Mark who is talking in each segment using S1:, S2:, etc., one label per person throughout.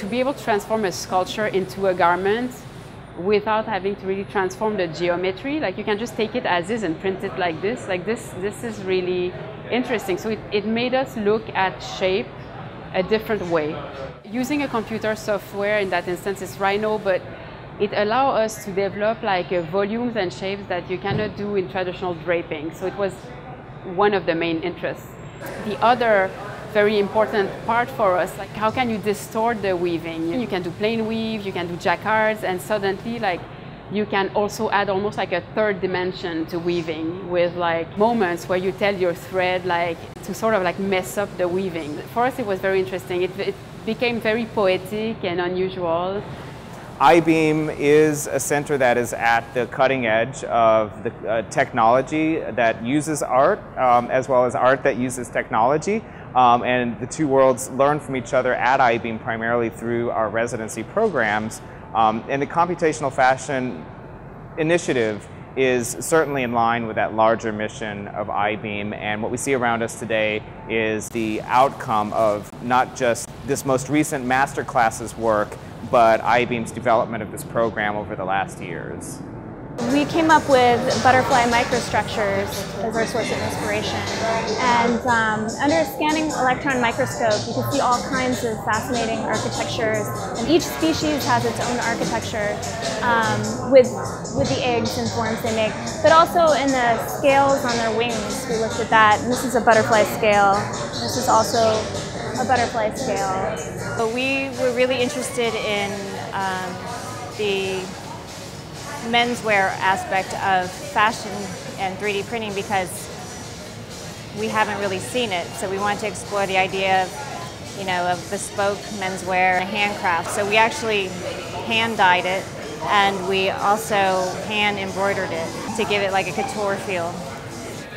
S1: to be able to transform a sculpture into a garment without having to really transform the geometry. Like you can just take it as is and print it like this. Like this, this is really interesting. So it, it made us look at shape a different way. Using a computer software in that instance is Rhino, but it allows us to develop like uh, volumes and shapes that you cannot do in traditional draping. So it was one of the main interests. The other very important part for us. Like how can you distort the weaving? You can do plain weave, you can do jacquards, and suddenly like you can also add almost like a third dimension to weaving with like moments where you tell your thread like to sort of like mess up the weaving. For us it was very interesting. It, it became very poetic and unusual.
S2: Eyebeam is a center that is at the cutting edge of the uh, technology that uses art um, as well as art that uses technology. Um, and the two worlds learn from each other at Eyebeam primarily through our residency programs. Um, and the computational fashion initiative is certainly in line with that larger mission of Eyebeam and what we see around us today is the outcome of not just this most recent master classes work but Eyebeam's development of this program over the last years.
S3: We came up with butterfly microstructures as our source of inspiration. And um, under a scanning electron microscope, you can see all kinds of fascinating architectures. And each species has its own architecture um, with, with the eggs and forms they make. But also in the scales on their wings, we looked at that. And this is a butterfly scale. This is also a butterfly scale.
S4: But we were really interested in um, the menswear aspect of fashion and 3D printing because we haven't really seen it. So we wanted to explore the idea of, you know, of bespoke menswear and handcraft. So we actually hand dyed it and we also hand embroidered it to give it like a couture feel.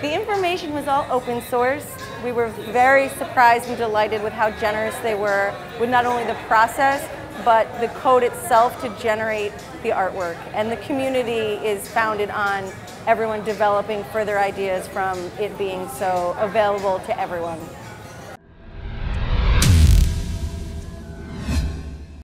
S5: The information was all open source. We were very surprised and delighted with how generous they were with not only the process, but the code itself to generate the artwork. And the community is founded on everyone developing further ideas from it being so available to everyone.